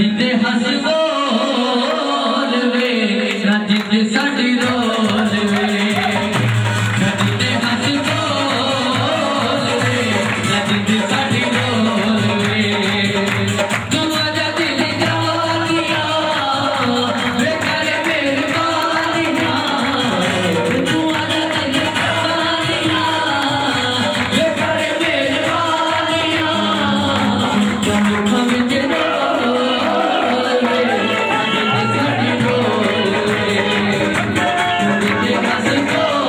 Every day. Hare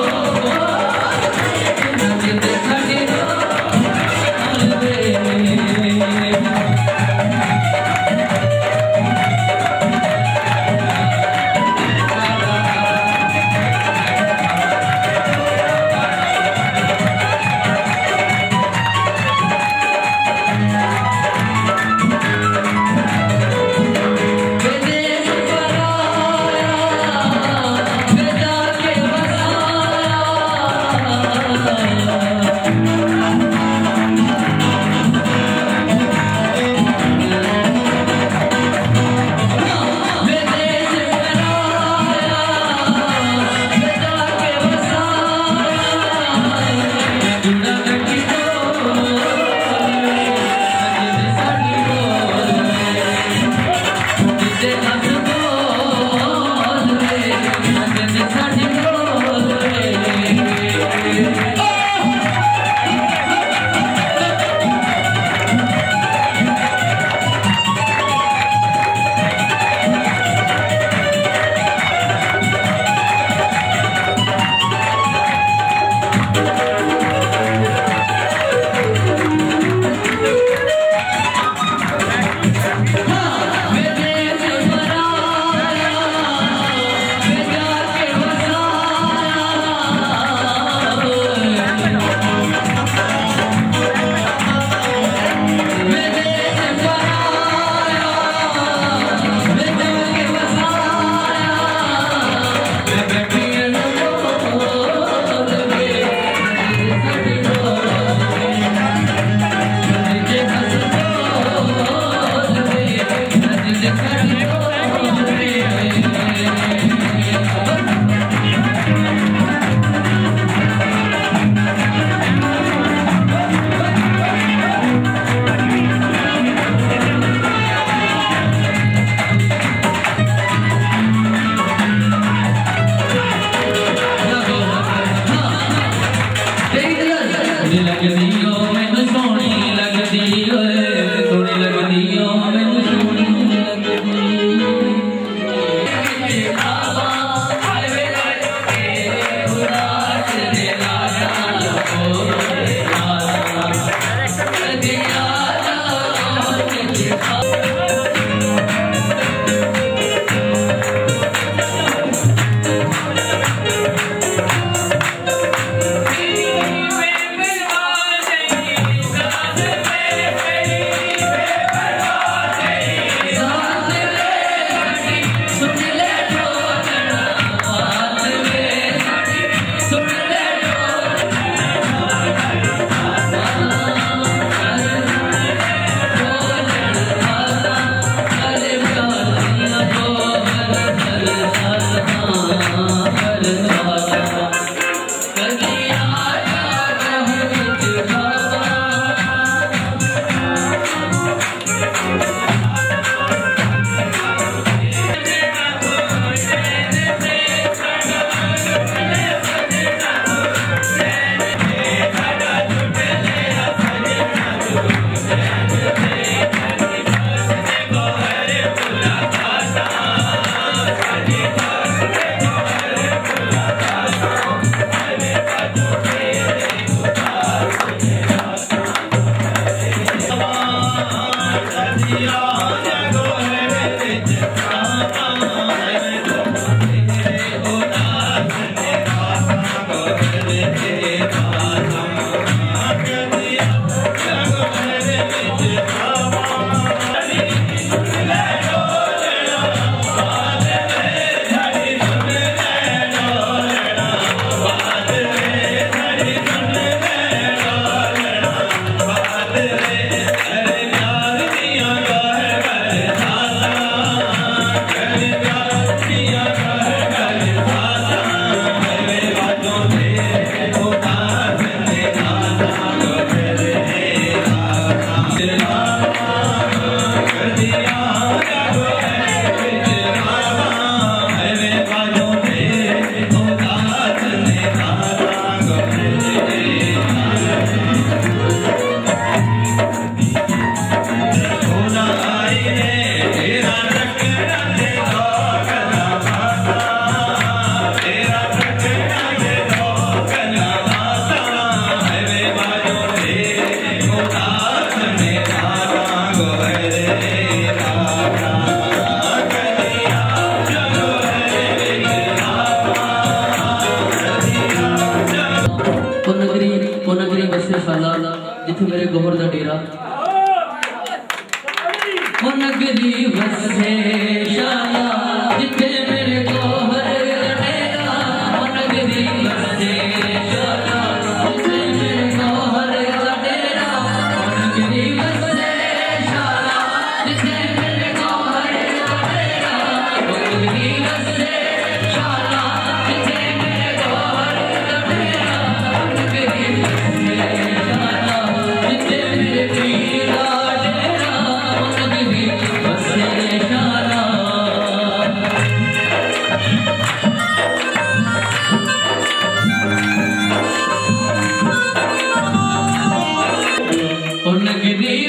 Let me be